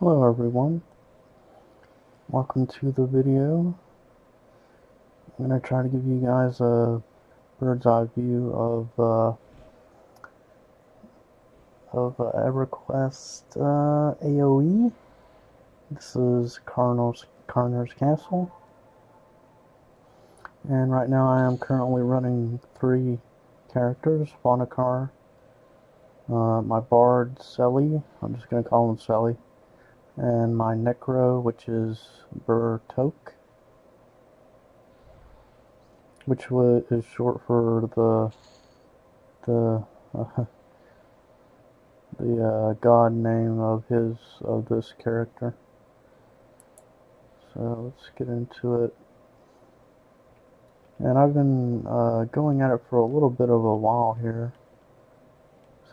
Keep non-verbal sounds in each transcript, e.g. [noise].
Hello everyone, welcome to the video. I'm going to try to give you guys a bird's eye view of uh, of uh, EverQuest uh, AoE. This is Karnor's Castle. And right now I am currently running three characters, Vaughnacar, uh, my Bard, Selly, I'm just going to call him Selly, and my Necro, which is Bertoke, which is short for the the uh, [laughs] the uh, god name of his of this character. So let's get into it. And I've been uh, going at it for a little bit of a while here.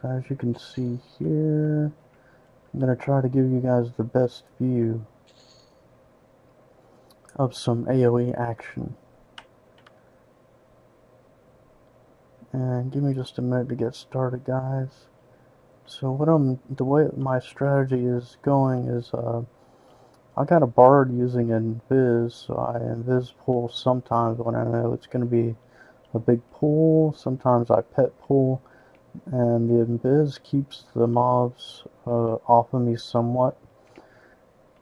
So as you can see here, I'm going to try to give you guys the best view of some AoE action. And give me just a minute to get started guys. So what I'm, the way my strategy is going is, uh, I got a bard using invis, so I invis pull sometimes when I know it's going to be a big pull, sometimes I pet pull, and the invis keeps the mobs uh, off of me somewhat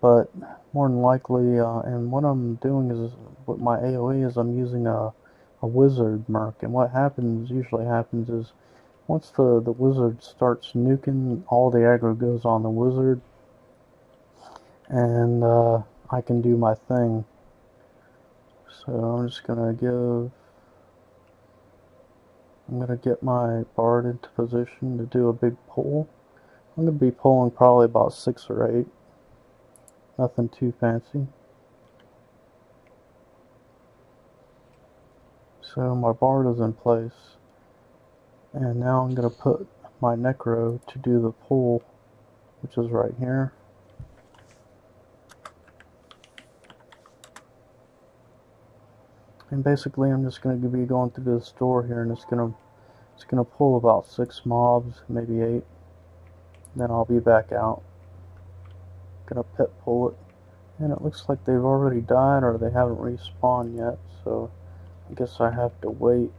but more than likely uh, and what I'm doing is with my AoE is I'm using a, a wizard merc and what happens usually happens is once the, the wizard starts nuking all the aggro goes on the wizard and uh, I can do my thing. So I'm just gonna give I'm going to get my bard into position to do a big pull. I'm going to be pulling probably about six or eight. Nothing too fancy. So my bard is in place. And now I'm going to put my necro to do the pull, which is right here. And basically I'm just going to be going through the store here and it's going to it's going to pull about six mobs maybe eight. Then I'll be back out. Gonna pit pull it. And it looks like they've already died or they haven't respawned yet so I guess I have to wait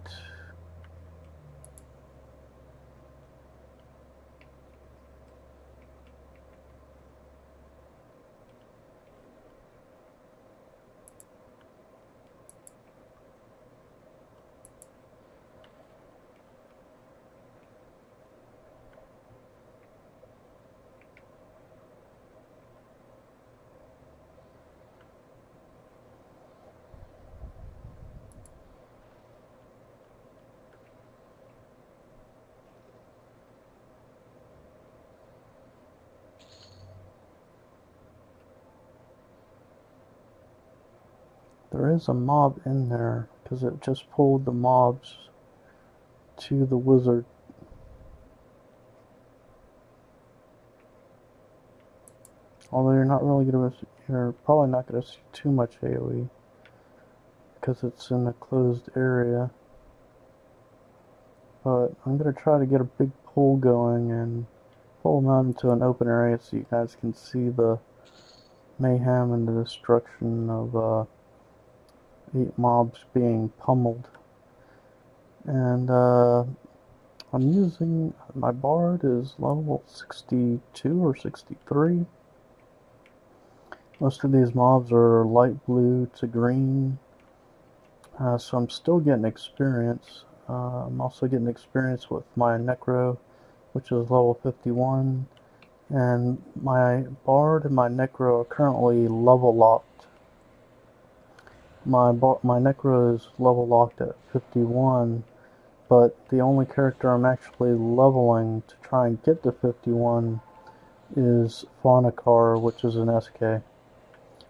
A mob in there because it just pulled the mobs to the wizard. Although you're not really to, you're probably not to see too much AoE because it's in a closed area. But I'm to try to get a big pull going and pull them out into an open area so you guys can see the mayhem and the destruction of uh, eight mobs being pummeled. And uh, I'm using, my bard is level 62 or 63. Most of these mobs are light blue to green. Uh, so I'm still getting experience. Uh, I'm also getting experience with my Necro, which is level 51. And my Bard and my Necro are currently level locked my my Necro is level locked at 51, but the only character I'm actually leveling to try and get to 51 is Vaughnacar, which is an SK.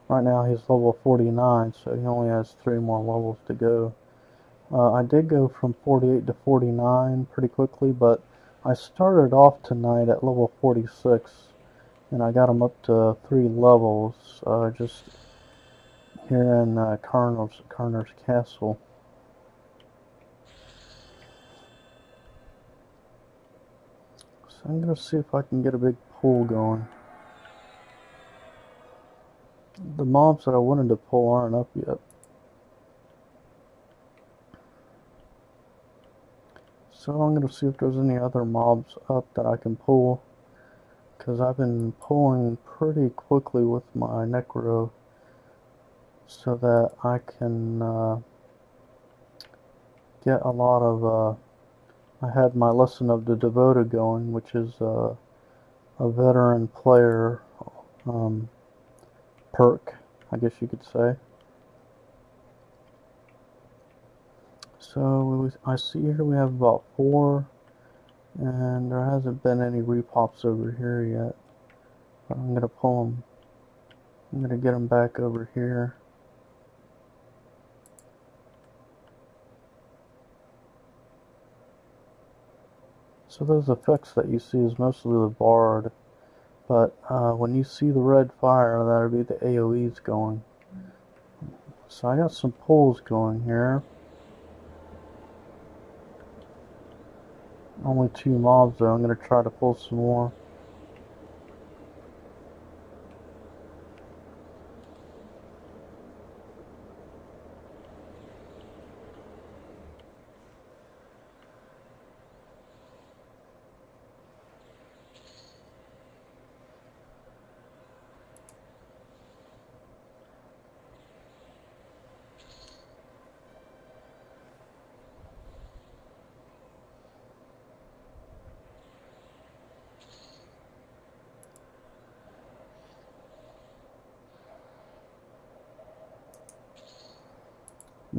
Right now he's level 49, so he only has three more levels to go. Uh, I did go from 48 to 49 pretty quickly, but I started off tonight at level 46, and I got him up to three levels, uh, just here in uh, Karnor's, Karnor's Castle. So I'm going to see if I can get a big pool going. The mobs that I wanted to pull aren't up yet. So I'm going to see if there's any other mobs up that I can pull. Because I've been pulling pretty quickly with my Necro. So that I can uh, get a lot of... Uh, I had my Lesson of the Devoted going, which is uh, a veteran player um, perk, I guess you could say. So I see here we have about four, and there hasn't been any repops over here yet. But I'm gonna pull them. I'm gonna get them back over here. So those effects that you see is mostly the Bard. But uh, when you see the red fire, that'll be the AoEs going. So I got some pulls going here. Only two mobs though, I'm going to try to pull some more.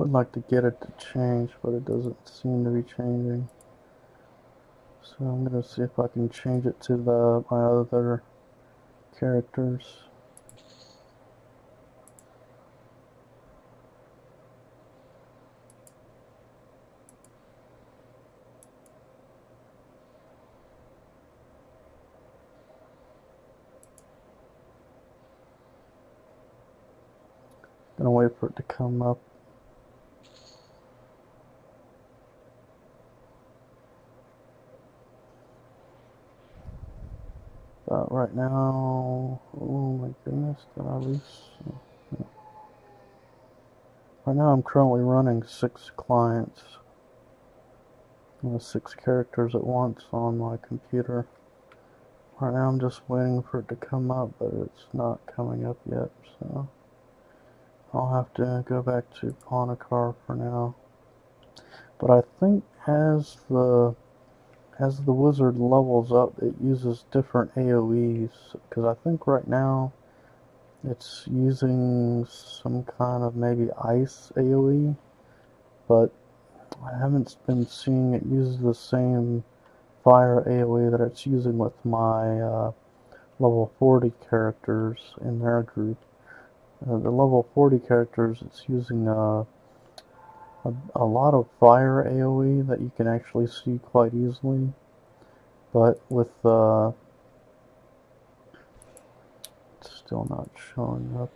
Would like to get it to change, but it doesn't seem to be changing. So I'm gonna see if I can change it to the my other characters. Gonna wait for it to come up. But right now, oh my goodness, did I lose? Right now I'm currently running six clients. Six characters at once on my computer. Right now I'm just waiting for it to come up, but it's not coming up yet, so I'll have to go back to pawn for now. But I think as the as the wizard levels up, it uses different AoEs. Because I think right now it's using some kind of maybe ice AoE, but I haven't been seeing it use the same fire AoE that it's using with my uh, level 40 characters in their group. Uh, the level 40 characters, it's using uh, a, a lot of fire AoE that you can actually see quite easily. But with uh, still not showing up.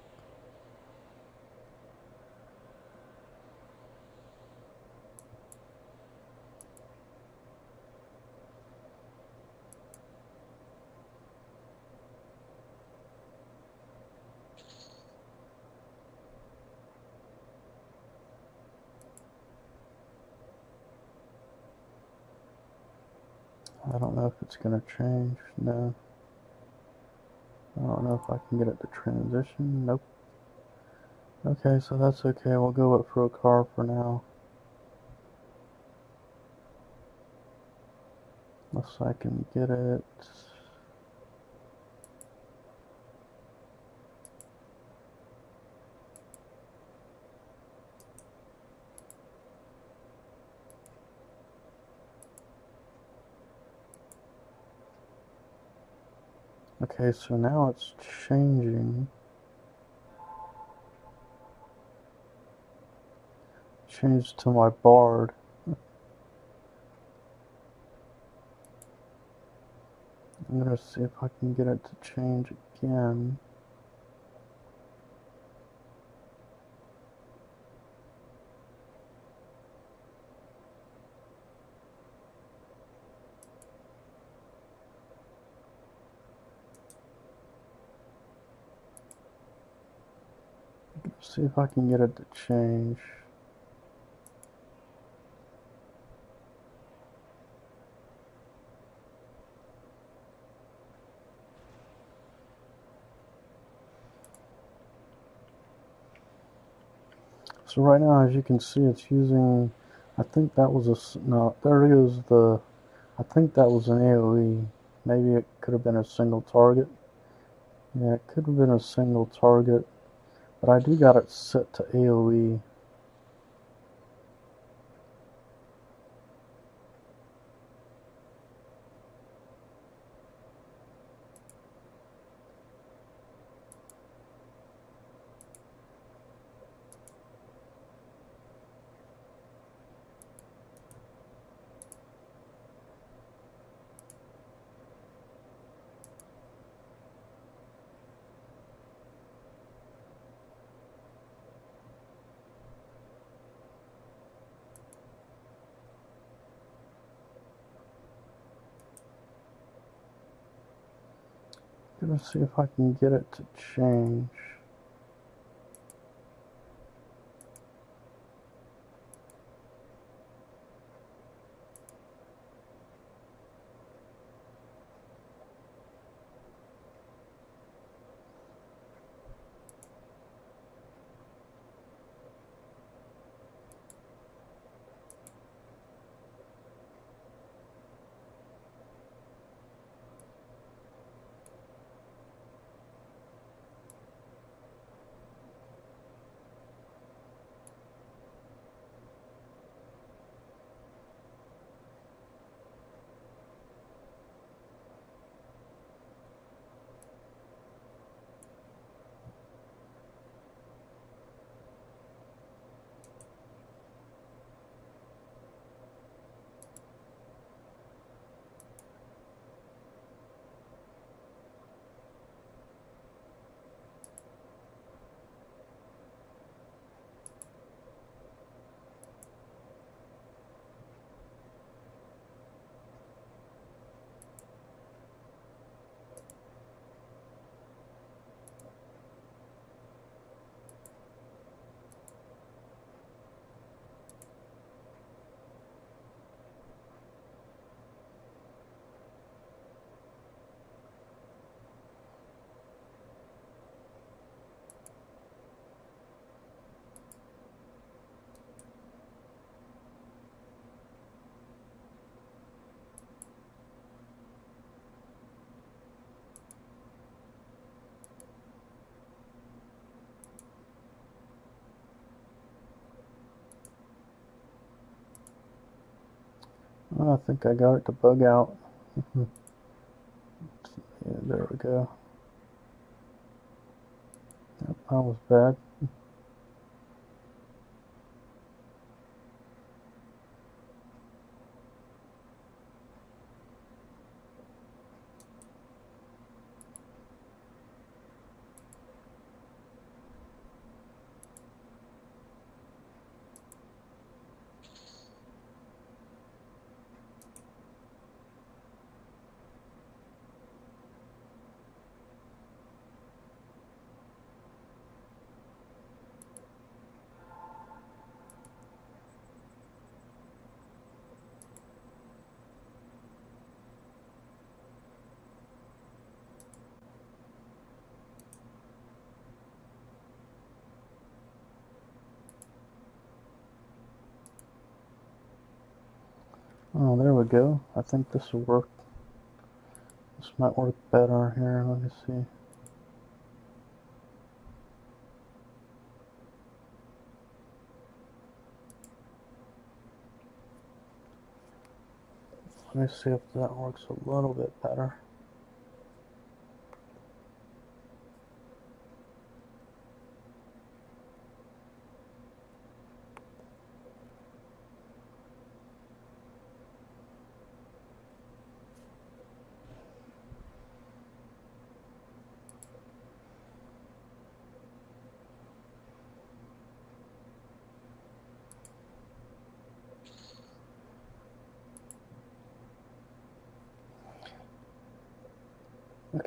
I don't know if it's going to change. No. I don't know if I can get it to transition. Nope. Okay, so that's okay. We'll go up for a car for now. Unless I can get it. Okay, so now it's changing. Changed to my bard. I'm gonna see if I can get it to change again. See if I can get it to change. So right now, as you can see, it's using, I think that was a, no, there is the, I think that was an AoE. Maybe it could have been a single target. Yeah, it could have been a single target. But I do got it set to AoE. Gonna see if I can get it to change. I think I got it to bug out. [laughs] yeah, there we go. That was bad. Oh, there we go. I think this will work. This might work better here. Let me see. Let me see if that works a little bit better.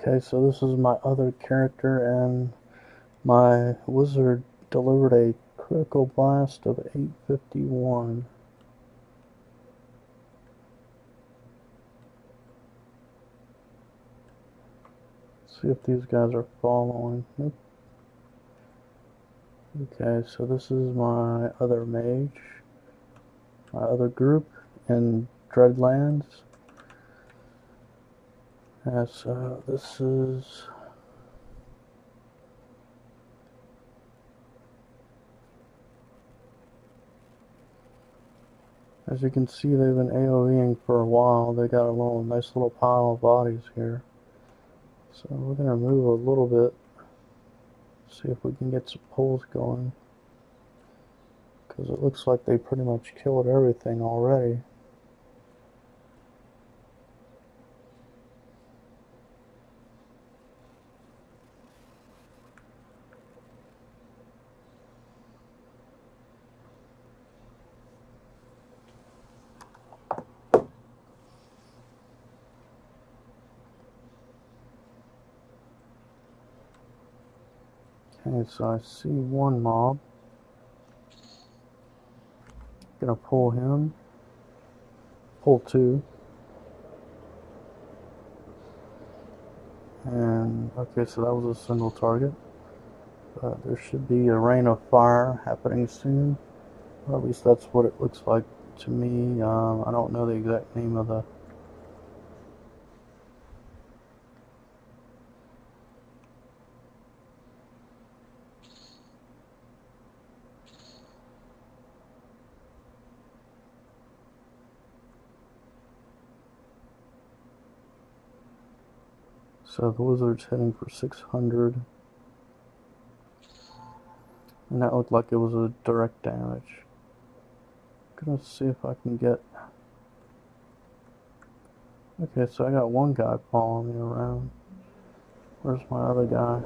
Okay, so this is my other character and my wizard delivered a critical blast of 851. Let's see if these guys are following. Nope. Okay, so this is my other mage, my other group in Dreadlands. Yeah, uh, so this is As you can see, they've been AoEing for a while. They got a little nice little pile of bodies here. So we're going to move a little bit, see if we can get some pulls going. Because it looks like they pretty much killed everything already. So I see one mob. Gonna pull him. Pull two. And, okay, so that was a single target. But there should be a rain of fire happening soon. Or at least that's what it looks like to me. Um, I don't know the exact name of the So the wizard's heading for 600. And that looked like it was a direct damage. I'm Gonna see if I can get... Okay, so I got one guy following me around. Where's my other guy?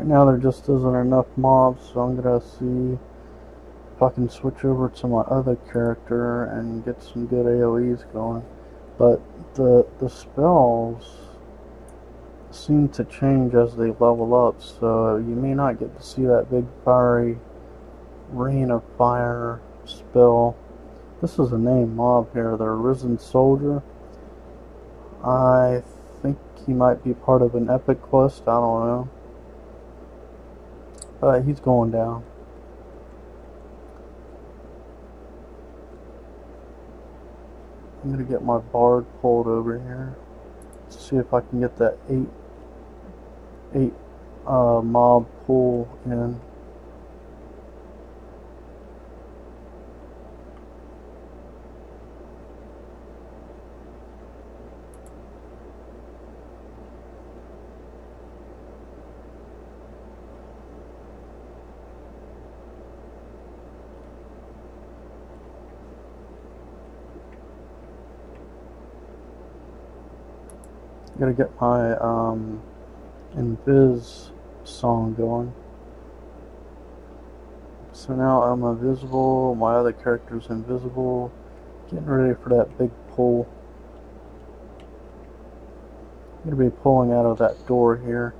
Right now there just isn't enough mobs, so I'm gonna see if I can switch over to my other character and get some good AoEs going. But the the spells seem to change as they level up, so you may not get to see that big fiery rain of fire spell. This is a name mob here, the Risen Soldier. I think he might be part of an epic quest, I don't know. But he's going down. I'm gonna get my bard pulled over here. See if I can get that eight eight uh, mob pull in. Gotta get my um, Invis song going. So now I'm invisible, my other character's invisible. Getting ready for that big pull. I'm gonna be pulling out of that door here.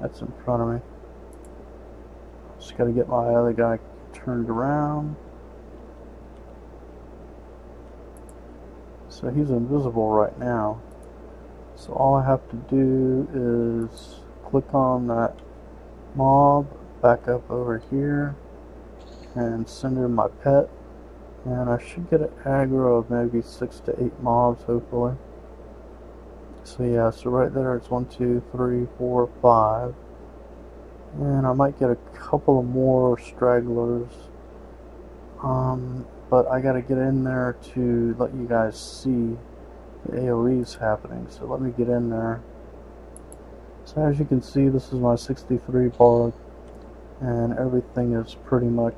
That's in front of me. Just gotta get my other guy turned around. So he's invisible right now. So all I have to do is click on that mob, back up over here, and send in my pet. And I should get an aggro of maybe six to eight mobs, hopefully. So yeah, so right there it's one, two, three, four, five. And I might get a couple of more stragglers. Um, but I gotta get in there to let you guys see the is happening. So let me get in there. So as you can see, this is my 63 bar, and everything is pretty much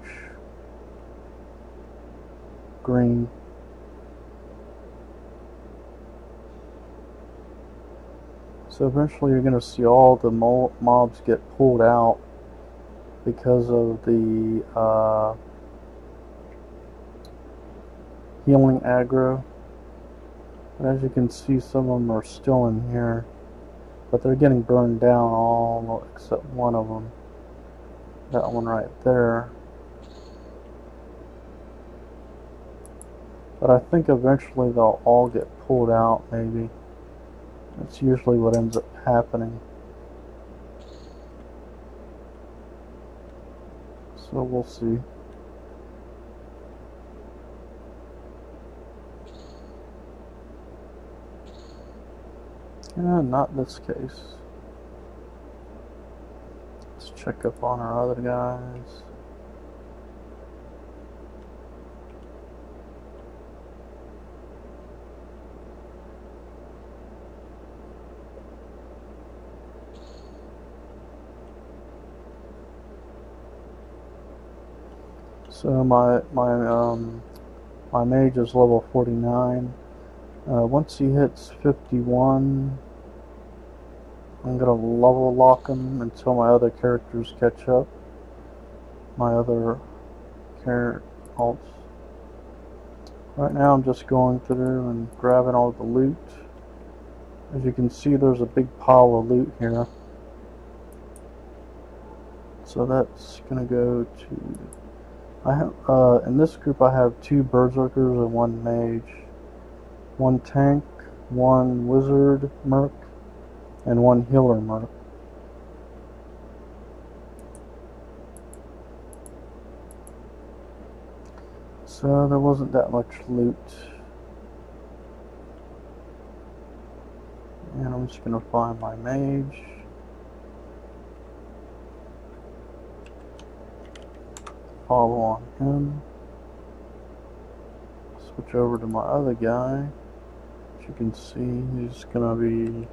green. So eventually you're going to see all the mobs get pulled out because of the uh, healing aggro. But as you can see, some of them are still in here. But they're getting burned down all except one of them. That one right there. But I think eventually they'll all get pulled out, maybe. That's usually what ends up happening. So we'll see. Yeah, not this case. Let's check up on our other guys. So my my um my mage is level 49. Uh, once he hits 51, I'm gonna level lock him until my other characters catch up. My other character alts. Right now I'm just going through and grabbing all the loot. As you can see there's a big pile of loot here. So that's gonna go to I have uh, in this group I have two berserkers and one mage one tank, one wizard merc, and one healer merc. So there wasn't that much loot. And I'm just going to find my mage. Follow on him. Switch over to my other guy As you can see, he's gonna be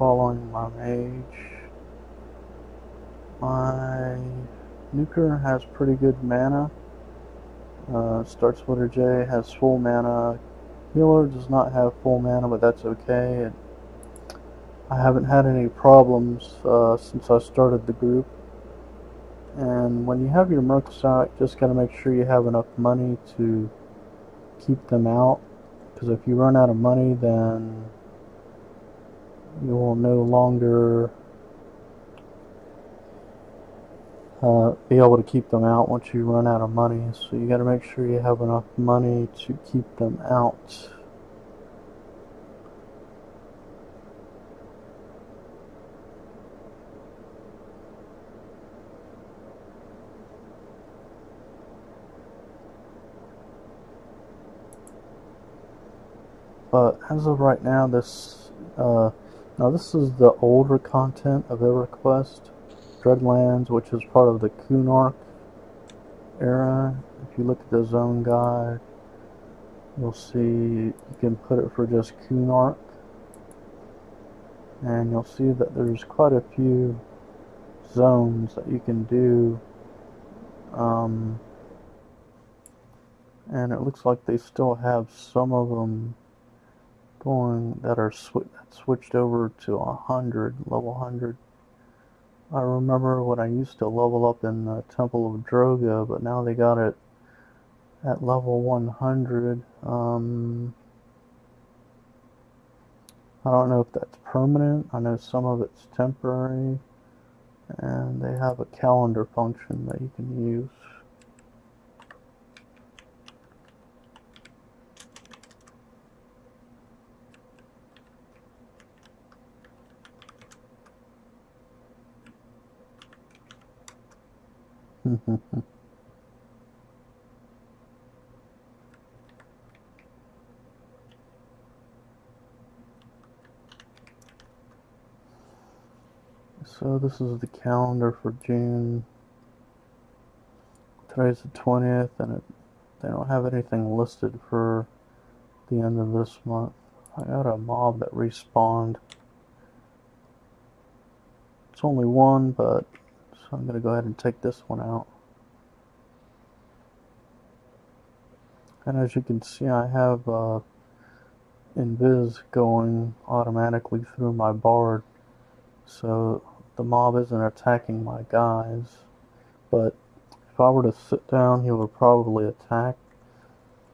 following my mage. My nuker has pretty good mana. Uh, Splitter J has full mana. Healer does not have full mana, but that's okay. I haven't had any problems uh, since I started the group. And when you have your mercs out, just gotta make sure you have enough money to keep them out because if you run out of money then you will no longer uh, be able to keep them out once you run out of money. So you got to make sure you have enough money to keep them out. But as of right now, this uh, now this is the older content of EverQuest, Dreadlands, which is part of the Kunark era. If you look at the zone guide, you'll see you can put it for just Kunark, and you'll see that there's quite a few zones that you can do. Um, and it looks like they still have some of them going that are sw that switched over to a hundred level hundred. I remember when I used to level up in the Temple of Droga, but now they got it at level 100. Um, I don't know if that's permanent. I know some of it's temporary. And they have a calendar function that you can use. [laughs] so this is the calendar for June. Today's the 20th, and it, they don't have anything listed for the end of this month. I got a mob that respawned. It's only one, but I'm going to go ahead and take this one out. And as you can see, I have uh, Invis going automatically through my bard. So the mob isn't attacking my guys. But if I were to sit down, he would probably attack.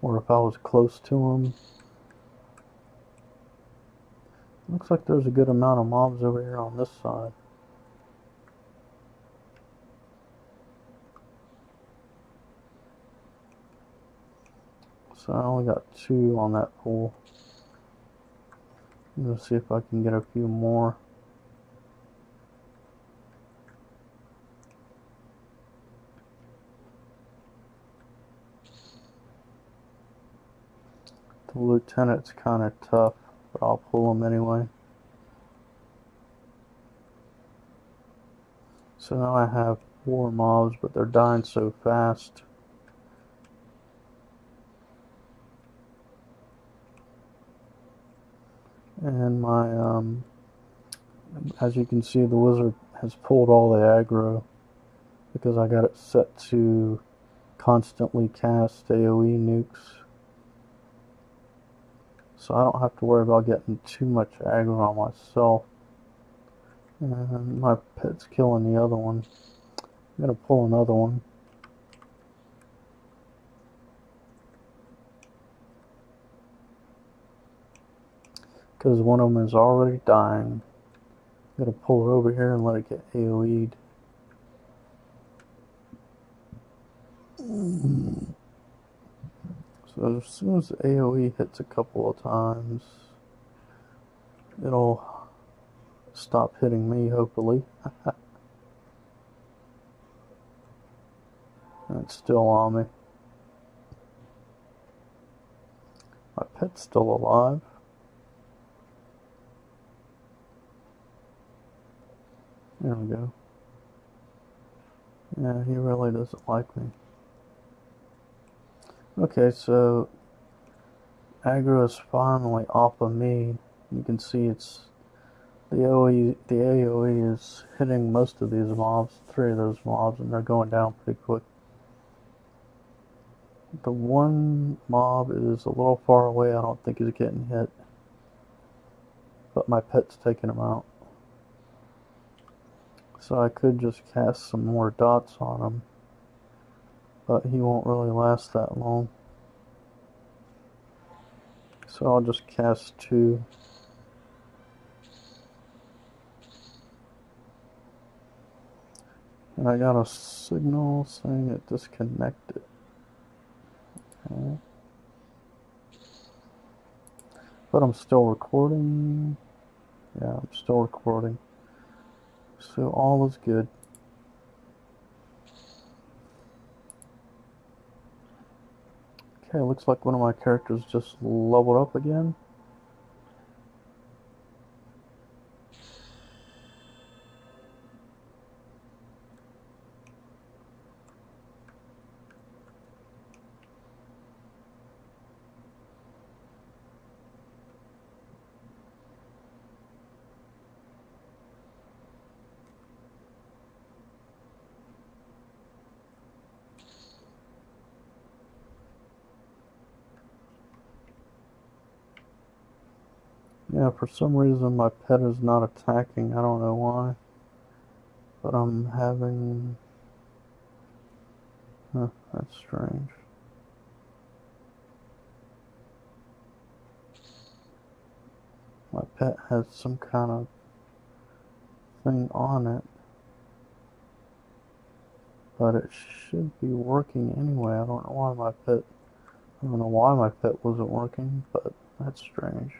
Or if I was close to him. Looks like there's a good amount of mobs over here on this side. So I only got two on that pool. Let's see if I can get a few more. The lieutenant's kind of tough, but I'll pull him anyway. So now I have four mobs, but they're dying so fast. And my um, as you can see the wizard has pulled all the aggro because I got it set to constantly cast AoE nukes. So I don't have to worry about getting too much aggro on myself. And my pet's killing the other one. I'm gonna pull another one because one of them is already dying. I'm going to pull it over here and let it get AoE'd. [clears throat] So as soon as the AoE hits a couple of times, it'll stop hitting me, hopefully. [laughs] it's still on me. My pet's still alive. There go. Yeah, he really doesn't like me. Okay, so aggro is finally off of me. You can see it's the AoE, the AoE is hitting most of these mobs, three of those mobs, and they're going down pretty quick. The one mob is a little far away. I don't think he's getting hit, but my pet's taking him out. So I could just cast some more dots on him. But he won't really last that long. So I'll just cast two. And I got a signal saying it disconnected. Okay. But I'm still recording. Yeah, I'm still recording. So all is good. Okay, looks like one of my characters just leveled up again. For some reason my pet is not attacking. I don't know why. But I'm having... Huh, that's strange. My pet has some kind of thing on it. But it should be working anyway. I don't know why my pet... I don't know why my pet wasn't working, but that's strange.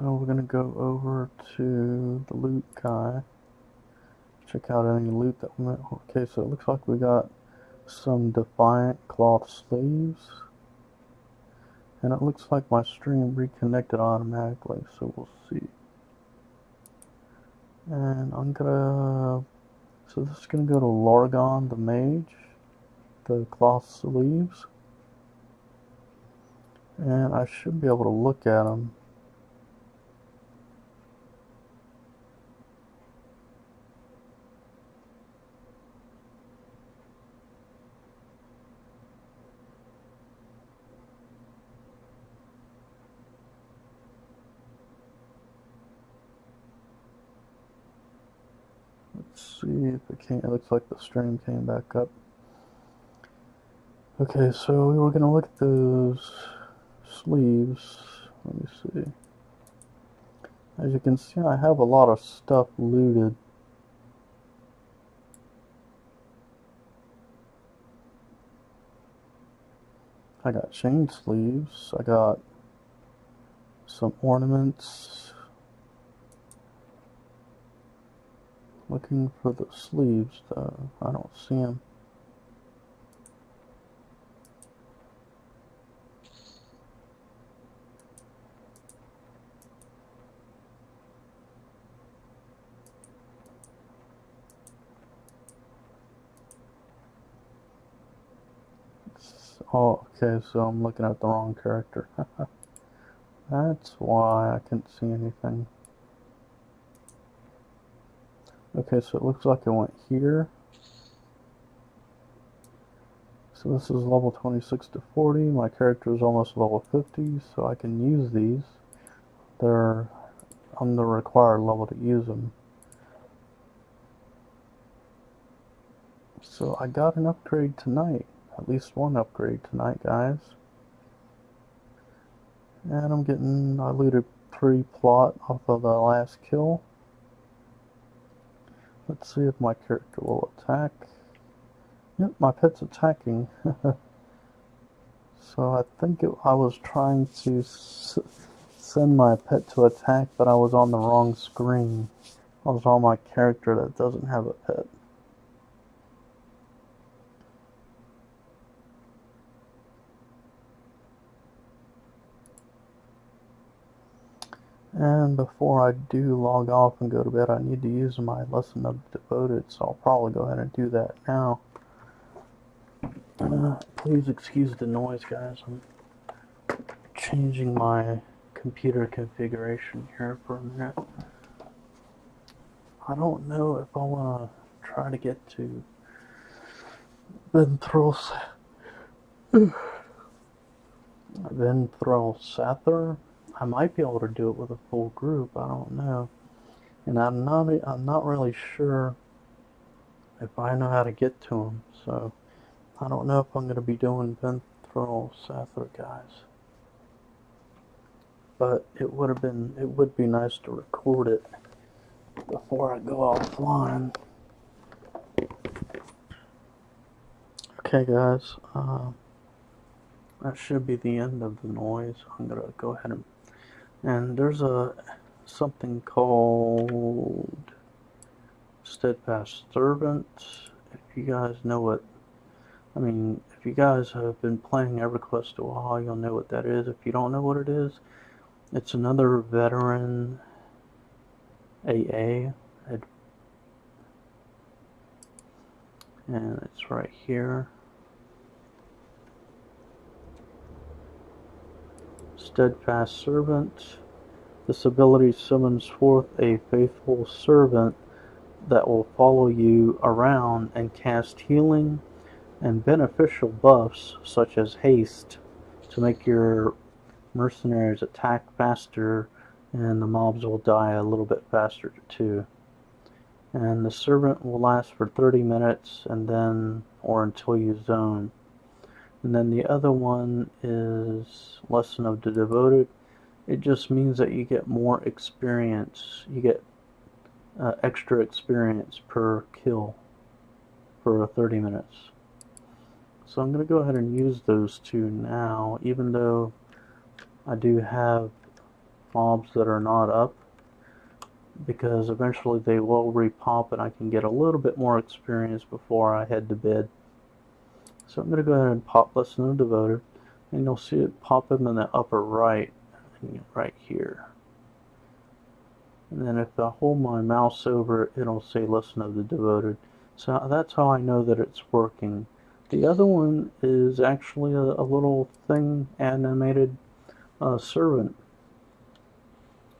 So we're gonna go over to the loot guy. Check out any loot that we met. Okay, so it looks like we got some Defiant cloth sleeves. And it looks like my stream reconnected automatically, so we'll see. And I'm gonna, so this is gonna go to Lorgon the Mage, the cloth sleeves. And I should be able to look at them If it came. It looks like the stream came back up. Okay, so we were gonna look at those sleeves. Let me see. As you can see, I have a lot of stuff looted. I got chain sleeves. I got some ornaments. Looking for the sleeves, though. I don't see them. Oh, okay, so I'm looking at the wrong character. [laughs] That's why I couldn't see anything. Okay, so it looks like I went here. So this is level 26 to 40. My character is almost level 50, so I can use these. They're on the required level to use them. So I got an upgrade tonight. At least one upgrade tonight, guys. And I'm getting, I looted three plat off of the last kill. Let's see if my character will attack. Yep, my pet's attacking. [laughs] so I think it, I was trying to send my pet to attack, but I was on the wrong screen. I was on my character that doesn't have a pet. And before I do log off and go to bed, I need to use my lesson of devoted, so I'll probably go ahead and do that now. Uh, please excuse the noise, guys. I'm changing my computer configuration here for a minute. I don't know if I want to try to get to Venril, [sighs] Venril Sathir I might be able to do it with a full group. I don't know, and I'm not. I'm not really sure if I know how to get to them. So I don't know if I'm going to be doing Venril Sathir guys. But it would have been. It would be nice to record it before I go offline. Okay, guys. Uh, that should be the end of the noise. I'm gonna go ahead and and there's a something called steadfast servant. If you guys know what I mean if you guys have been playing EverQuest a while you'll know what that is. If you don't know what it is it's another veteran AA and it's right here steadfast servant. This ability summons forth a faithful servant that will follow you around and cast healing and beneficial buffs such as haste to make your mercenaries attack faster and the mobs will die a little bit faster too. And the servant will last for 30 minutes and then or until you zone. And then the other one is Lesson of the Devoted. It just means that you get more experience. You get uh, extra experience per kill for 30 minutes. So I'm going to go ahead and use those two now, even though I do have mobs that are not up because eventually they will repop and I can get a little bit more experience before I head to bed. So I'm going to go ahead and pop Lesson of the Devoted and you'll see it pop him in the upper right right here. And then if I hold my mouse over it, it'll say Lesson of the Devoted. So that's how I know that it's working. The other one is actually a, a little thing animated uh, servant.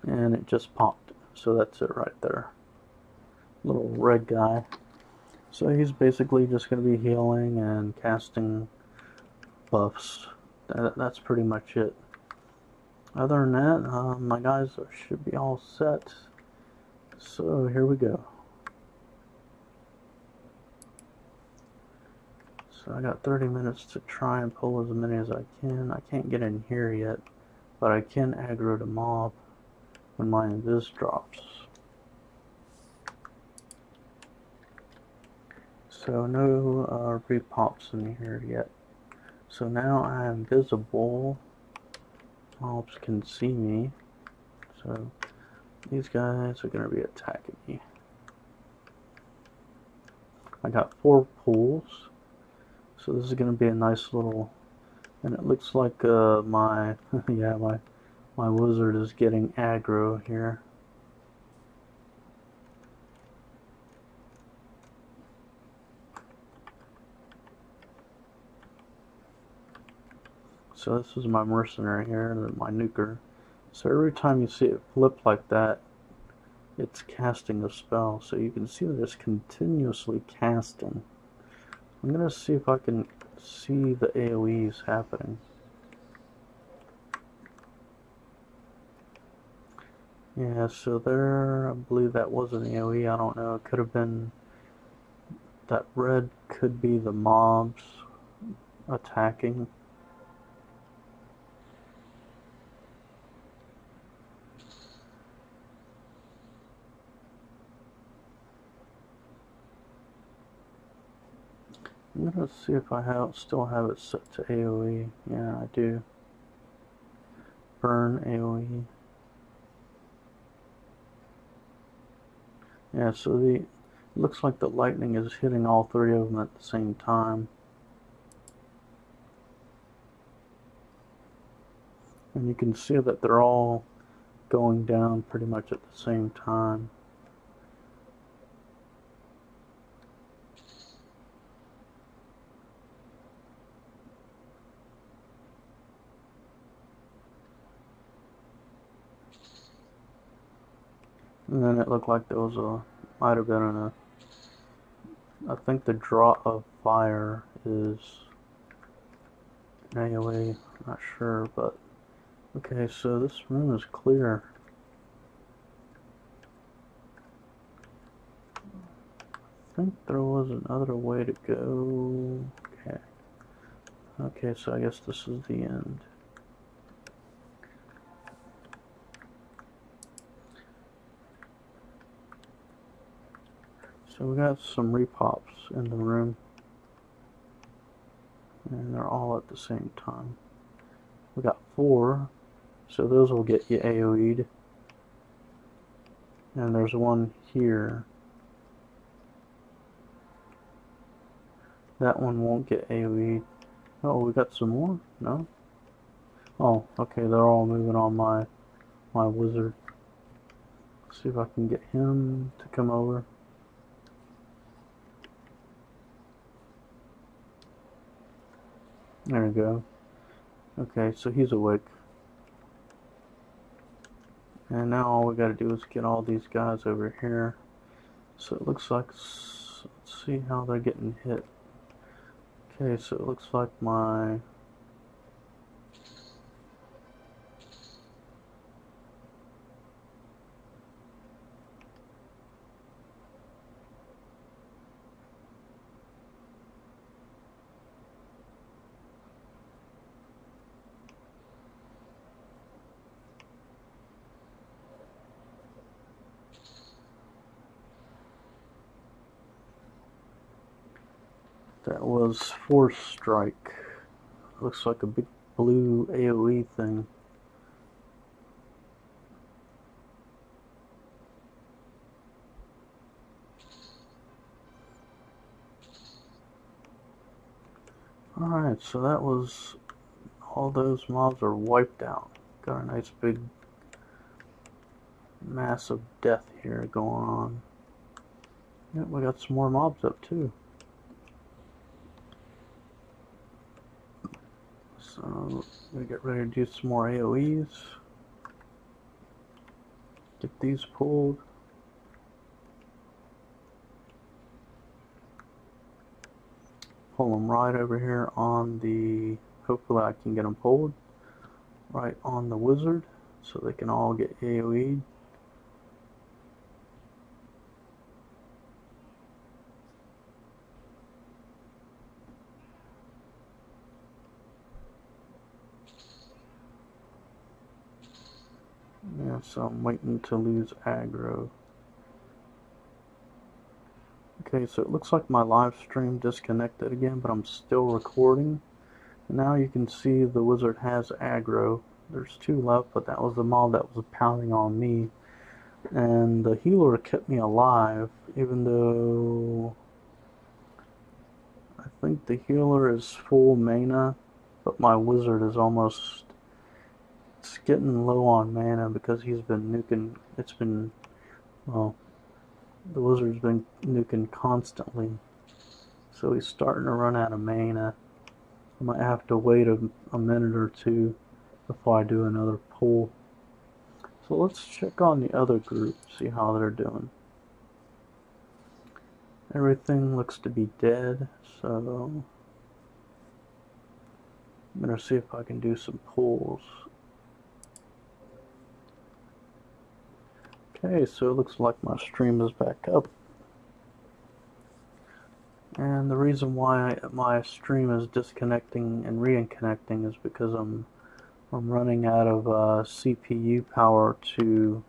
And it just popped. So that's it right there. Little red guy. So he's basically just going to be healing and casting buffs. That, that's pretty much it. Other than that, uh, my guys should be all set. So here we go. So I got 30 minutes to try and pull as many as I can. I can't get in here yet, but I can aggro the mob when my invis drops. So no uh, repops in here yet. So now I am visible. Mobs can see me. So these guys are going to be attacking me. I got four pools. So this is going to be a nice little... And it looks like uh, my... [laughs] yeah, my, my wizard is getting aggro here. So this is my mercenary here, my nuker. So every time you see it flip like that, it's casting a spell. So you can see that it's continuously casting. I'm going to see if I can see the AoEs happening. Yeah, so there, I believe that was an AoE, I don't know, it could have been, that red could be the mobs attacking. I'm gonna see if I have still have it set to AoE. Yeah, I do. Burn AoE. Yeah, so the looks like the lightning is hitting all three of them at the same time. And you can see that they're all going down pretty much at the same time. And then it looked like there was a, might have been a, uh, I think the draw of fire is AoE, not sure, but, okay, so this room is clear. I think there was another way to go, okay. Okay, so I guess this is the end. So we got some repops in the room. And they're all at the same time. We got four. So those will get you AoE'd. And there's one here. That one won't get AoE'd. Oh, we got some more? No? Oh, okay, they're all moving on my my wizard. Let's see if I can get him to come over. There we go. Okay, so he's awake. And now all we gotta do is get all these guys over here. So it looks like, let's see how they're getting hit. Okay, so it looks like my Force Strike. Looks like a big blue AoE thing. Alright, so that was... All those mobs are wiped out. Got a nice big mass of death here going on. Yep, we got some more mobs up too. Um, so we get ready to do some more AoEs. Get these pulled. Pull them right over here on the, hopefully I can get them pulled, right on the wizard so they can all get AoE'd. So I'm waiting to lose aggro. Okay, so it looks like my live stream disconnected again, but I'm still recording. now you can see the wizard has aggro. There's two left, but that was the mob that was pounding on me. And the healer kept me alive, even though I think the healer is full mana, but my wizard is almost it's getting low on mana because he's been nuking. It's been, well, the wizard's been nuking constantly. So he's starting to run out of mana. I might have to wait a, a minute or two before I do another pull. So let's check on the other group, see how they're doing. Everything looks to be dead, so I'm going to see if I can do some pulls. Okay, so it looks like my stream is back up. And the reason why my stream is disconnecting and reconnecting is because I'm I'm running out of uh, CPU power to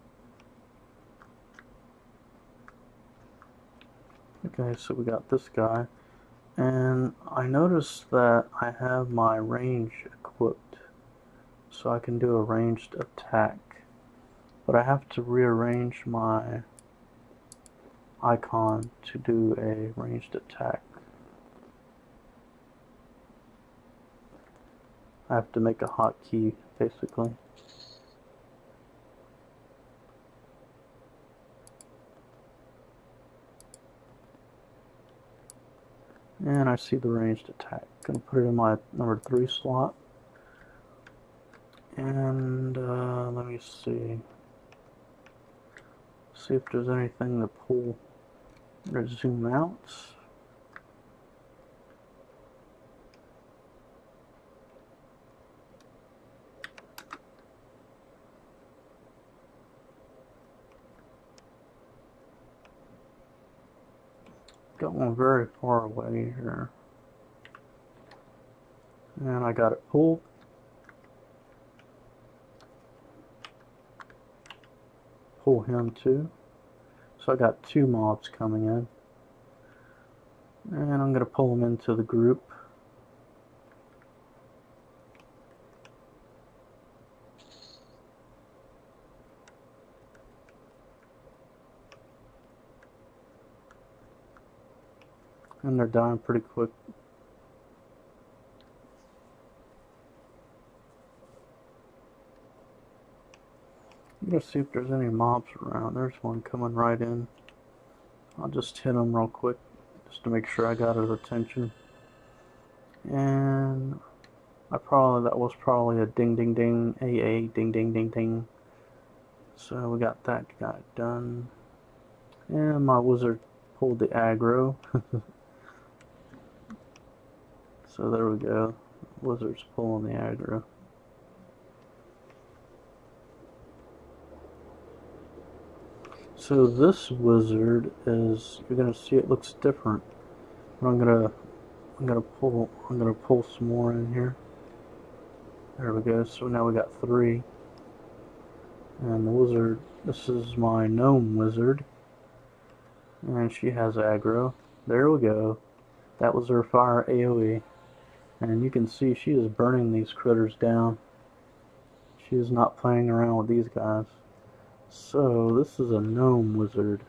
Okay, so we got this guy. And I noticed that I have my range equipped. So I can do a ranged attack but I have to rearrange my icon to do a ranged attack. I have to make a hotkey basically. And I see the ranged attack. Gonna put it in my number three slot. And uh, let me see see if there's anything to pull or zoom out. Got one very far away here. And I got it pulled. pull him too. I got two mobs coming in. And I'm going to pull them into the group. And they're dying pretty quick. Let's see if there's any mobs around. There's one coming right in. I'll just hit him real quick just to make sure I got his attention. And I probably that was probably a ding ding ding AA ding ding ding ding. So we got that guy done. And my wizard pulled the aggro. [laughs] so there we go. Wizard's pulling the aggro. So this wizard is, you're gonna see it looks different. But I'm gonna, I'm gonna pull, I'm gonna pull some more in here. There we go, so now we got three. And the wizard, this is my gnome wizard. And she has aggro. There we go. That was her fire AoE. And you can see she is burning these critters down. She is not playing around with these guys. So, this is a gnome wizard.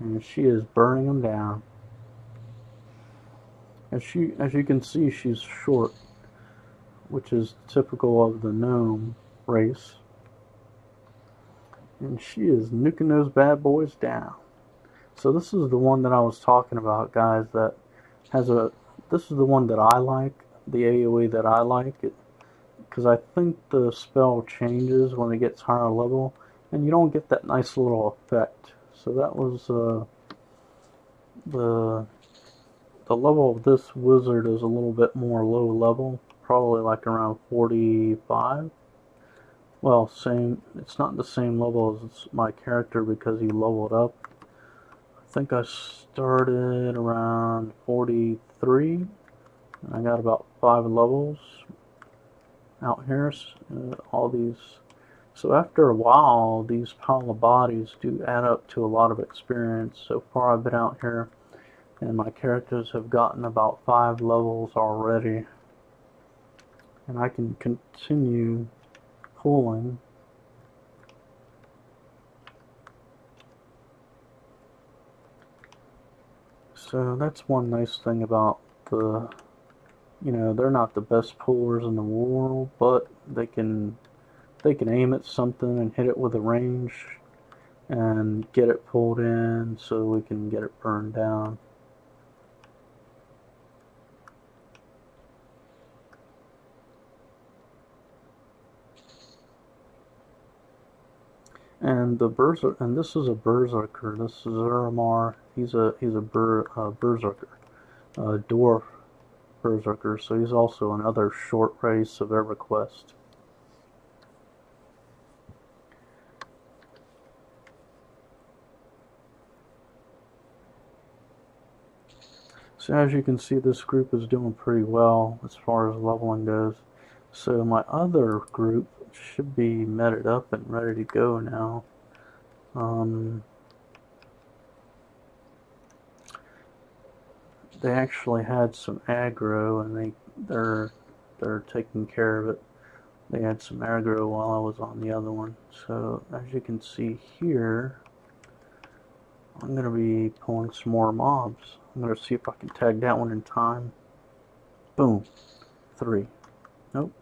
And she is burning them down. As she, as you can see, she's short, which is typical of the gnome race. And she is nuking those bad boys down. So this is the one that I was talking about, guys, that has a, this is the one that I like, the AoE that I like, it because I think the spell changes when it gets higher level, and you don't get that nice little effect. So that was, uh, the the level of this wizard is a little bit more low level, probably like around 45. Well, same, it's not the same level as my character because he leveled up. I think I started around 43. I got about five levels out here. Uh, all these. So after a while, these pile of bodies do add up to a lot of experience. So far I've been out here and my characters have gotten about five levels already and I can continue pulling so that's one nice thing about the you know they're not the best pullers in the world but they can they can aim at something and hit it with a range and get it pulled in so we can get it burned down And the berserker, and this is a berserker. This is Uramar. He's a he's a ber, uh, berserker, a dwarf berserker. So he's also another short race of EverQuest. So as you can see, this group is doing pretty well as far as leveling goes. So my other group should be meted up and ready to go now. Um, they actually had some aggro and they they're they're taking care of it. They had some aggro while I was on the other one. So as you can see here, I'm gonna be pulling some more mobs. I'm gonna see if I can tag that one in time. Boom. Three. Nope.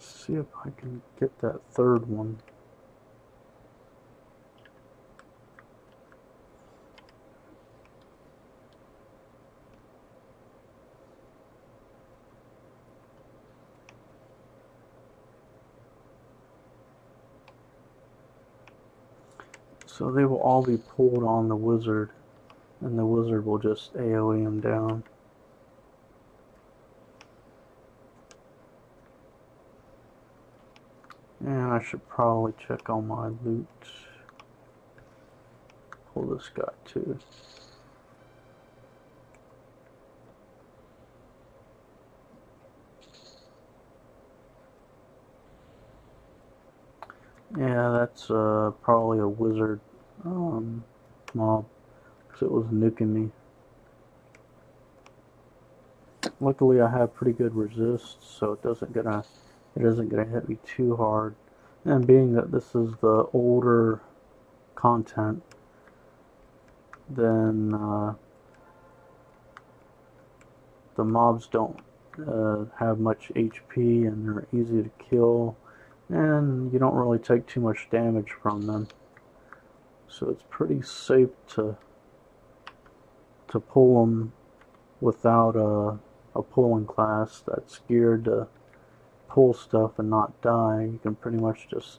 see if I can get that third one. So they will all be pulled on the wizard, and the wizard will just AoE them down. And I should probably check on my loot. Pull this guy too. Yeah, that's uh, probably a wizard um, mob because it was nuking me. Luckily, I have pretty good resist, so it doesn't gonna it isn't to hit me too hard. And being that this is the older content, then uh, the mobs don't uh, have much HP and they're easy to kill and you don't really take too much damage from them. So it's pretty safe to to pull them without a, a pulling class that's geared to pull stuff and not die, you can pretty much just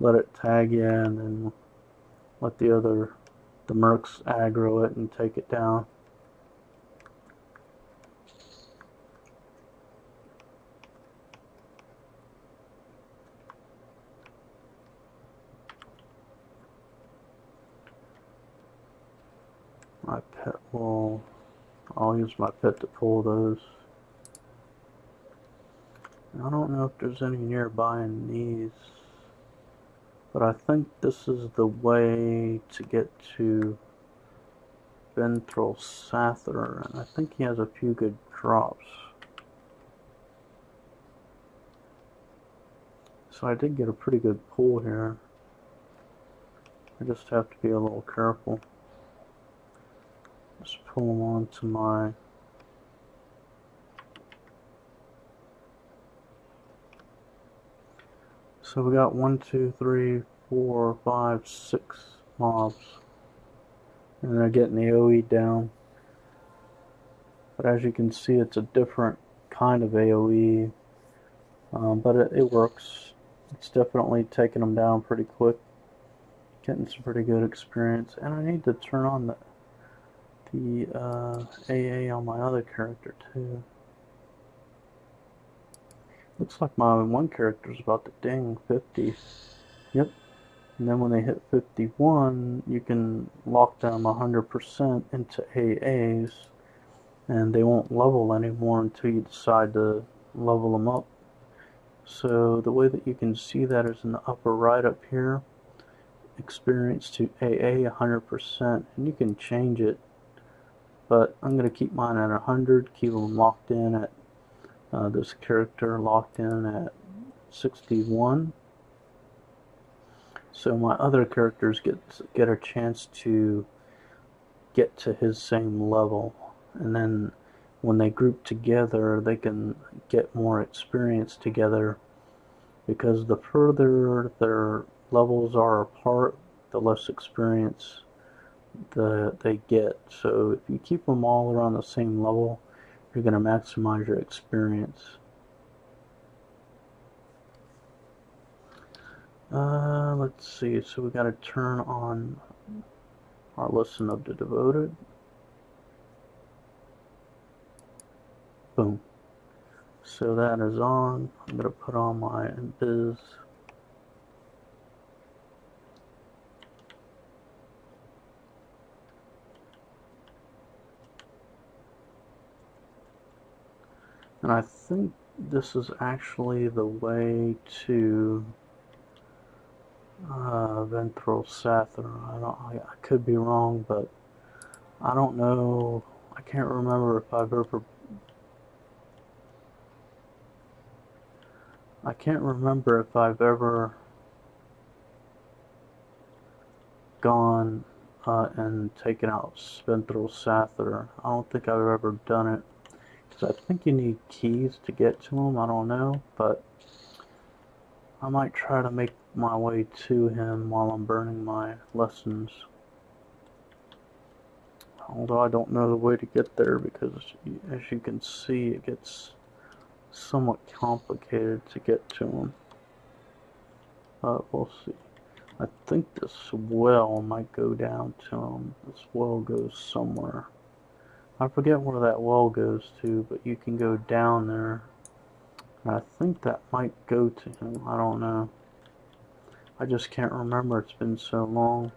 let it tag you and then let the other, the mercs aggro it and take it down. My pet will, I'll use my pet to pull those. I don't know if there's any nearby in these, but I think this is the way to get to Venril Sathir, and I think he has a few good drops. So I did get a pretty good pull here. I just have to be a little careful. Just pull them onto my So we got one, two, three, four, five, six mobs. And they're getting the OE down. But as you can see, it's a different kind of AoE. Um, but it, it works. It's definitely taking them down pretty quick. Getting some pretty good experience. And I need to turn on the, the uh, AA on my other character too. Looks like my one character is about to ding 50. Yep. And then when they hit 51, you can lock them 100% into AAs, and they won't level anymore until you decide to level them up. So the way that you can see that is in the upper right up here, experience to AA 100%, and you can change it, but I'm going to keep mine at 100, keep them locked in at uh, this character locked in at 61 so my other characters get get a chance to get to his same level. And then when they group together they can get more experience together because the further their levels are apart the less experience the, they get so if you keep them all around the same level you're going to maximize your experience. Uh, let's see, so we got to turn on our lesson of the devoted. Boom. So that is on. I'm going to put on my biz. And I think this is actually the way to uh, Venril Sathir. I, don't, I, I could be wrong, but I don't know. I can't remember if I've ever. I can't remember if I've ever gone uh, and taken out Venril Sathir. I don't think I've ever done it. I think you need keys to get to him. I don't know, but I might try to make my way to him while I'm burning my lessons. Although I don't know the way to get there because as you can see it gets somewhat complicated to get to him. But we'll see. I think this well might go down to him. This well goes somewhere. I forget where that well goes to, but you can go down there. I think that might go to him. I don't know. I just can't remember. It's been so long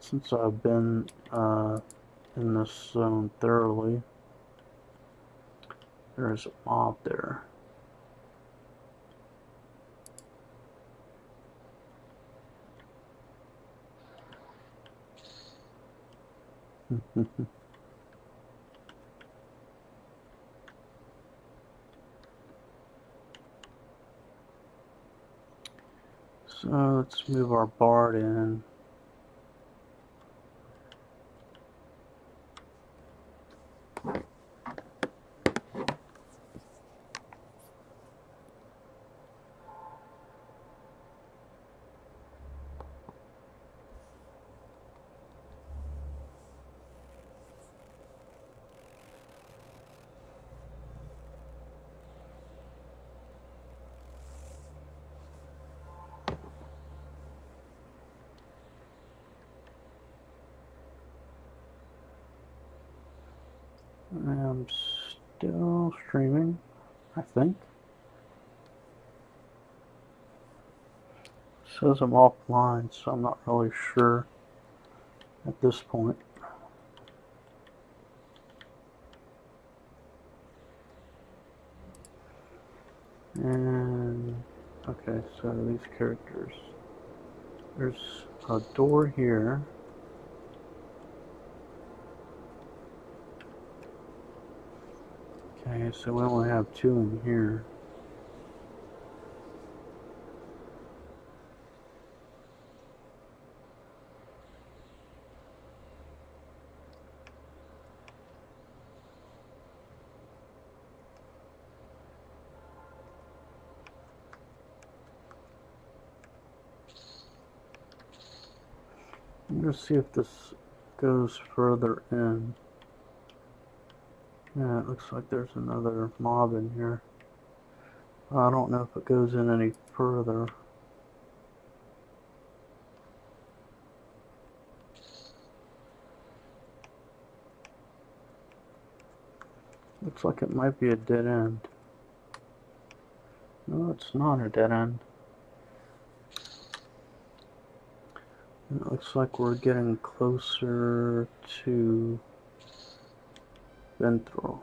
since I've been uh, in this zone thoroughly. There's a mob there. [laughs] So uh, let's move our bard in. I'm still streaming, I think. It says I'm offline, so I'm not really sure at this point. And, okay, so these characters. There's a door here. Okay, so we only have two in here. Let's see if this goes further in. Yeah, it looks like there's another mob in here. I don't know if it goes in any further. Looks like it might be a dead end. No, it's not a dead end. It looks like we're getting closer to Venril.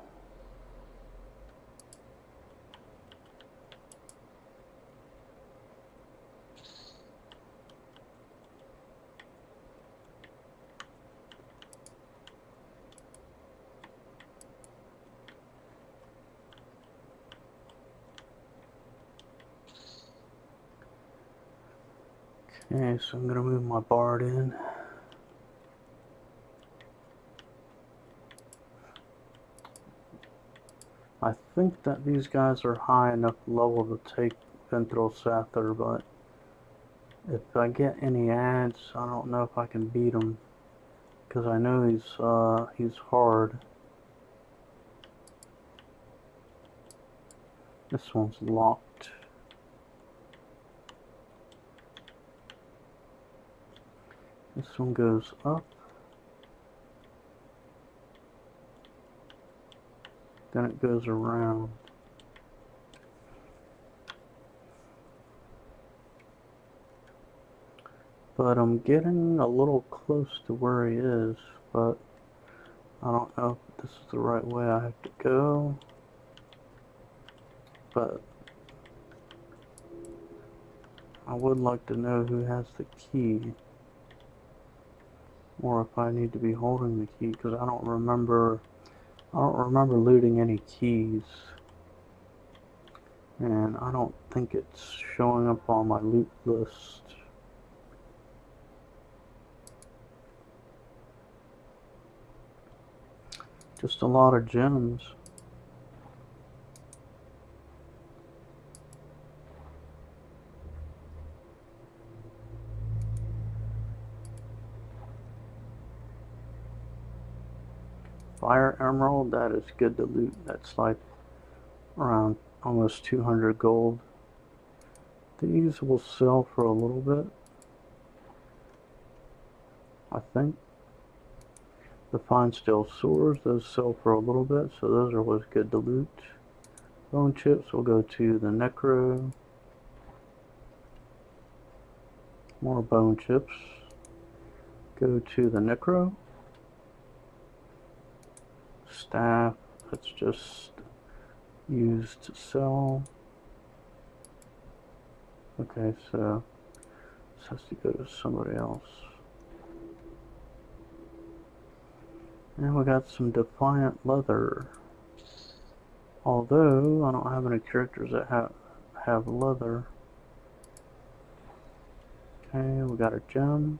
Okay, so I'm gonna move my bard in. I think that these guys are high enough level to take Venril Sathir, but if I get any ads, I don't know if I can beat him. Because I know he's, uh, he's hard. This one's locked. This one goes up. Then it goes around. But I'm getting a little close to where he is, but I don't know if this is the right way I have to go. But I would like to know who has the key or if I need to be holding the key because I don't remember I don't remember looting any keys. And I don't think it's showing up on my loot list. Just a lot of gems Fire Emerald, that is good to loot. That's like around almost 200 gold. These will sell for a little bit. I think. The Fine Steel Swords, those sell for a little bit, so those are always good to loot. Bone Chips will go to the Necro. More Bone Chips. Go to the Necro staff that's just used to sell. Okay, so this has to go to somebody else. And we got some Defiant Leather. Although, I don't have any characters that have, have leather. Okay, we got a gem.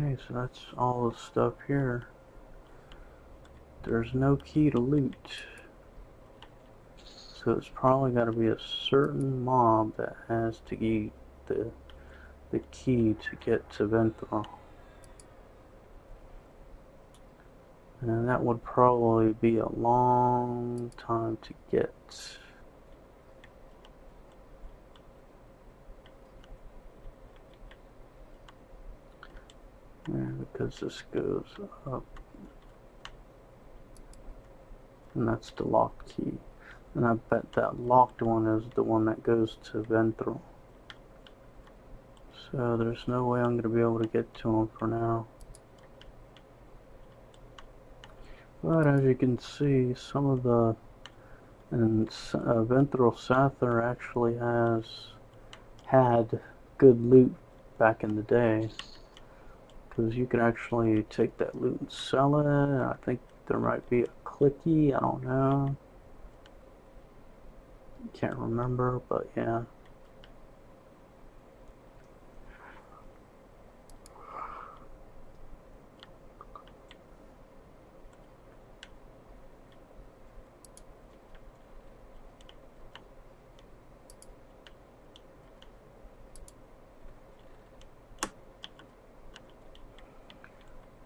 Okay, so that's all the stuff here. There's no key to loot. So it's probably got to be a certain mob that has to get the, the key to get to Venril. And that would probably be a long time to get. Yeah, because this goes up. And that's the lock key. And I bet that locked one is the one that goes to Venril. So there's no way I'm going to be able to get to him for now. But as you can see, some of the and uh, Venril Sathir actually has had good loot back in the day because you can actually take that loot and sell it. I think there might be a clicky, I don't know. Can't remember, but yeah.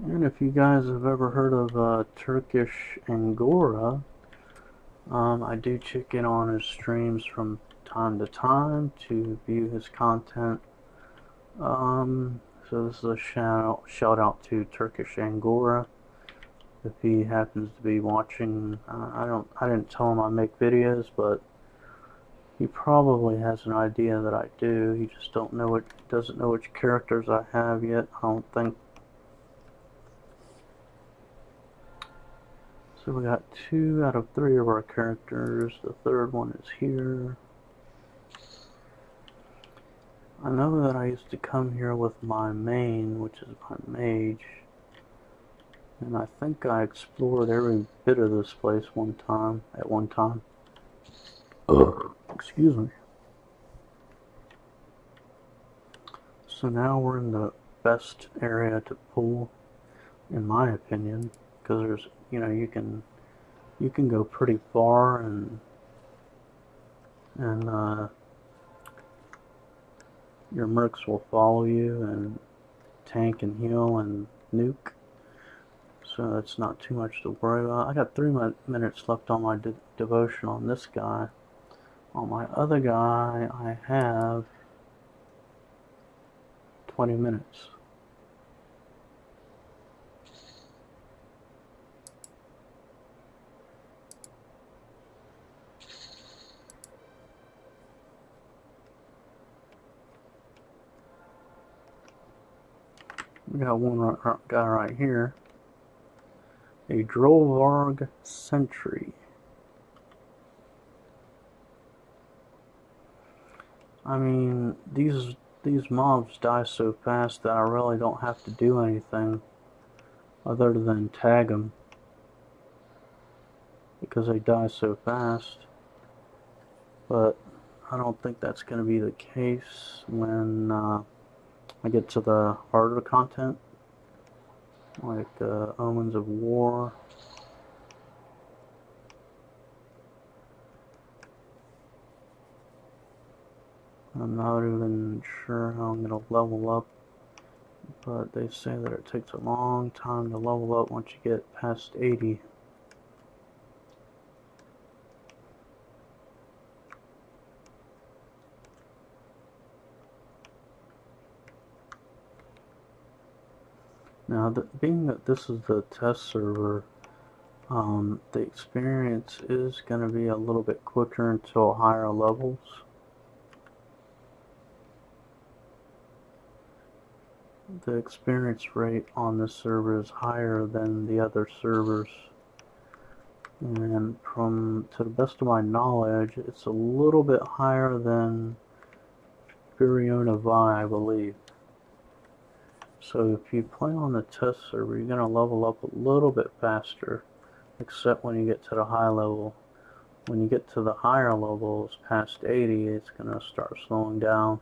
And if you guys have ever heard of uh, Turkish Angora, um, I do check in on his streams from time to time to view his content. Um, so this is a shout, shout out to Turkish Angora. If he happens to be watching, uh, I don't, I didn't tell him I make videos, but he probably has an idea that I do. He just don't know what, doesn't know which characters I have yet. I don't think. So we got two out of three of our characters. The third one is here. I know that I used to come here with my main, which is my mage. And I think I explored every bit of this place one time, at one time. Excuse me. So now we're in the best area to pull, in my opinion, because there's, you know, you can, you can go pretty far and, and, uh, your mercs will follow you and tank and heal and nuke. So that's not too much to worry about. I got three minutes left on my de devotion on this guy. On my other guy, I have 20 minutes. We got one guy right here. A Drolvarg Sentry. I mean, these these mobs die so fast that I really don't have to do anything other than tag them because they die so fast. But I don't think that's going to be the case when uh, I get to the harder content, like uh, Omens of War. I'm not even sure how I'm going to level up, but they say that it takes a long time to level up once you get past 80. Now, being that this is the test server, um, the experience is going to be a little bit quicker until higher levels. The experience rate on this server is higher than the other servers. And from, to the best of my knowledge, it's a little bit higher than Firiona Vie, I believe. So if you play on the test server, you're going to level up a little bit faster, except when you get to the high level. When you get to the higher levels, past 80, it's going to start slowing down.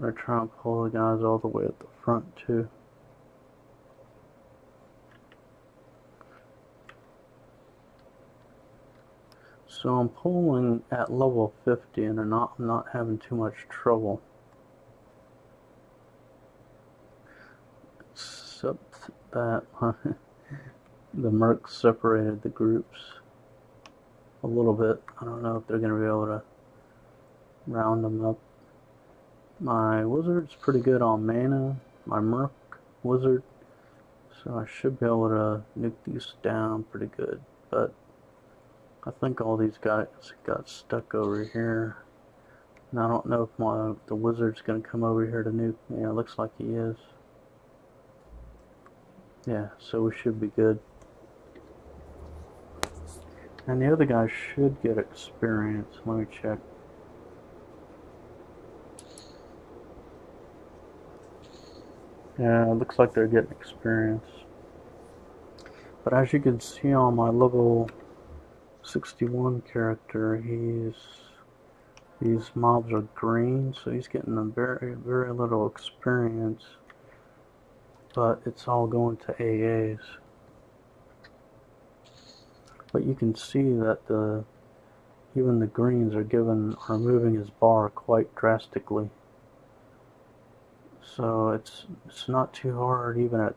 Going to try and pull the guys all the way at the front too. So I'm pulling at level 50 and I'm not, I'm not having too much trouble. Except that [laughs] the mercs separated the groups a little bit. I don't know if they're going to be able to round them up. My wizard's pretty good on mana. My merc wizard. So I should be able to nuke these down pretty good. But I think all these guys got stuck over here. And I don't know if my the wizard's going to come over here to nuke me. It looks like he is. Yeah, so we should be good. And the other guys should get experience. Let me check. Yeah, looks like they're getting experience. But as you can see on my level 61 character, he's These mobs are green, so he's getting a very, very little experience. But it's all going to AAs. But you can see that the even the greens are given are moving his bar quite drastically. So it's it's not too hard even at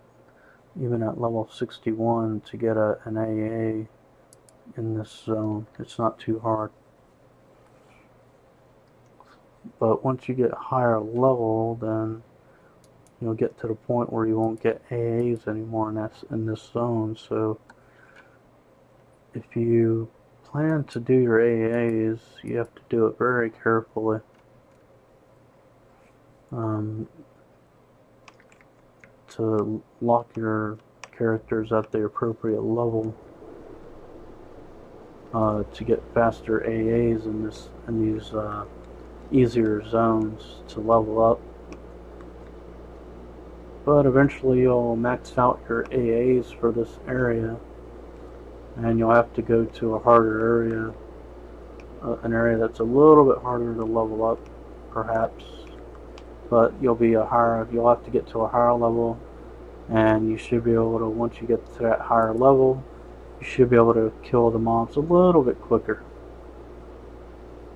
even at level 61 to get a, an AA in this zone. It's not too hard. But once you get higher level, then you'll get to the point where you won't get AAs anymore in, this, in this zone. So if you plan to do your AAs, you have to do it very carefully. Um, to lock your characters at the appropriate level uh, to get faster AAs in this in these uh, easier zones to level up. But eventually you'll max out your AAs for this area and you'll have to go to a harder area, uh, an area that's a little bit harder to level up perhaps but you'll be a higher you'll have to get to a higher level and you should be able to once you get to that higher level you should be able to kill the mobs a little bit quicker.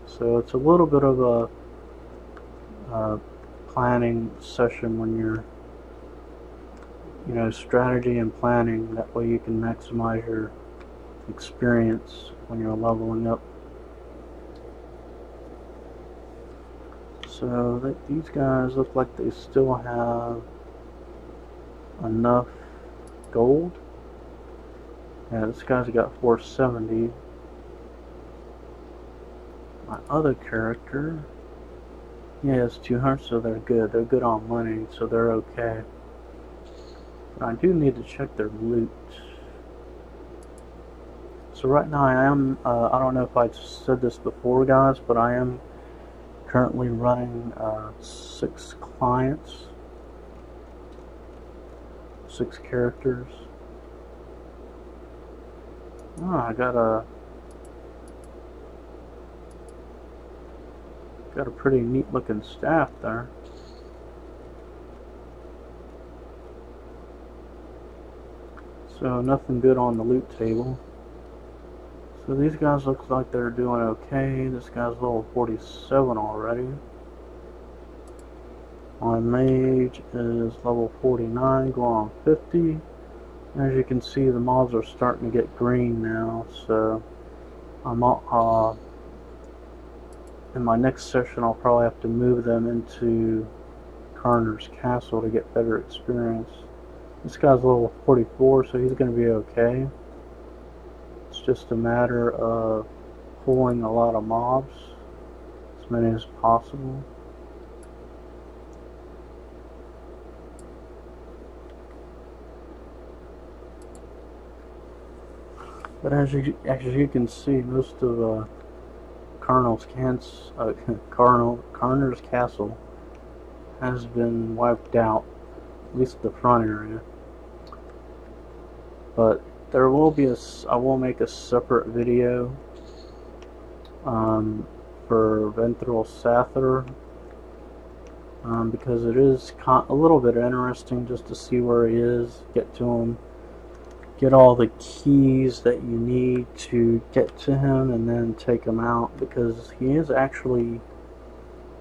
So it's a little bit of a uh, planning session when you're you know strategy and planning. That way you can maximize your experience when you're leveling up So these guys look like they still have enough gold. Yeah, this guy's got 470. My other character, yeah, it's 200, so they're good. They're good on money, so they're okay. But I do need to check their loot. So right now I am, uh, I don't know if I said this before guys, but I am currently running uh, six clients, six characters. Oh, I got a got a pretty neat looking staff there. So nothing good on the loot table. So these guys look like they're doing okay. This guy's level 47 already. My mage is level 49, going on 50. As you can see, the mobs are starting to get green now, so I'm uh, in my next session I'll probably have to move them into Karnor's Castle to get better experience. This guy's level 44, so he's going to be okay. Just a matter of pulling a lot of mobs, as many as possible. But as you as you can see, most of uh, cans, uh, [laughs] Karnor's castle has been wiped out, at least the front area. But there will be a I will make a separate video um, for Venril Sathir um, because it is a little bit interesting just to see where he is, get to him, get all the keys that you need to get to him and then take him out because he is actually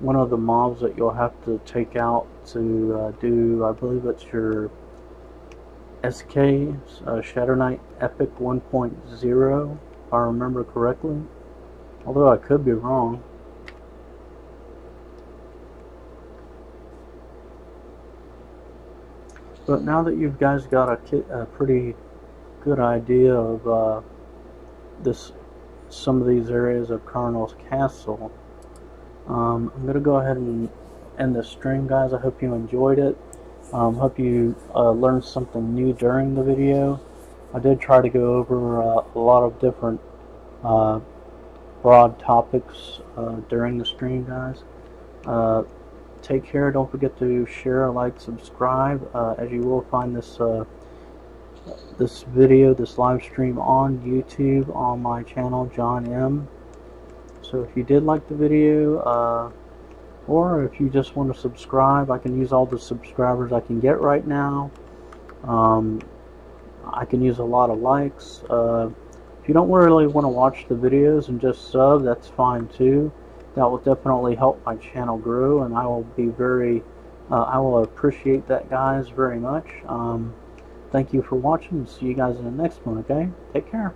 one of the mobs that you'll have to take out to uh, do, I believe it's your SK uh, Shadow Knight Epic 1.0, if I remember correctly. Although I could be wrong. But now that you guys got a, a pretty good idea of uh, this, some of these areas of Karnor's Castle, um, I'm going to go ahead and end the stream, guys. I hope you enjoyed it. Um, hope you uh, learned something new during the video. I did try to go over uh, a lot of different uh, broad topics uh, during the stream, guys. Uh, take care. Don't forget to share, like, subscribe, uh, as you will find this this video, this live stream on YouTube on my channel, John M. So if you did like the video, or if you just want to subscribe, I can use all the subscribers I can get right now. Um, I can use a lot of likes. Uh, if you don't really want to watch the videos and just sub, that's fine too. That will definitely help my channel grow, and I will be very, uh, I will appreciate that, guys, very much. Um, thank you for watching. And see you guys in the next one, okay? Take care.